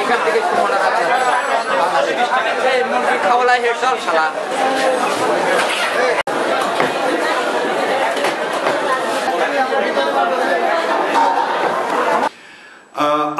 এখান থেকে সুমনা মুরগি খাওয়ালাই হেড চল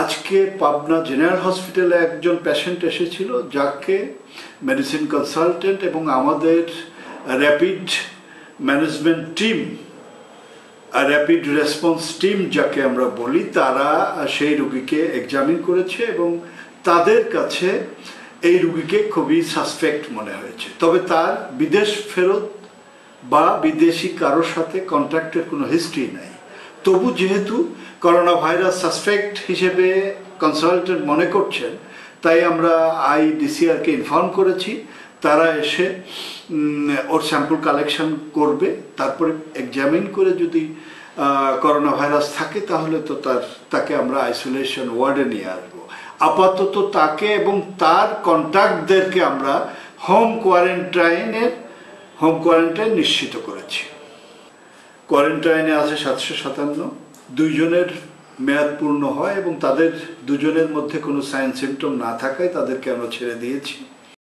আজকে পাবনা জেনারেল হসপিটালে একজন পেশেন্ট এসেছিল যাকে মেডিসিন কনসালটেন্ট এবং আমাদের rapid management team rapid response team যাকে আমরা বলি, তারা সেই রুগীকে এক্সামিন করেছে এবং তাদের কাছে এই রুগীকে খুবই সাসপেক্ট মনে হয়েছে। তবে তার বিদেশ ফেরত বা বিদেশি কারোর সাথে কন্ট্যাক্টের কোনো হিস্ট্রি নাই। তবু যেহেতু করোনা ভাইরাস সাসপেক্ট হিসেবে কনসালটেন্ট মনে করছেন, তাই আমরা আইডিসিআরকে ইনফর্ম করেছি। তারা এসে ওর স্যাম্পল কালেকশন করবে, তারপরে এক্সামিন করে যদি করোনা ভাইরাস থাকে, তাহলে তো তার, তাকে আমরা আইসোলেশন ওয়ার্ডে নিয়ে আসব। আপাতত তাকে এবং তার কন্ট্যাক্টদেরকে আমরা হোম কোয়ারেন্টাইনের হোম কোয়ারেন্টাইন নিশ্চিত করেছি। কোয়ারেন্টাইনে আছে সাতশো সাতান্ন, দুইজনের মেয়াদ পূর্ণ হয় এবং তাদের দুজনের মধ্যে কোনো সাইন সিমটম না থাকায় তাদেরকে আমরা ছেড়ে দিয়েছি।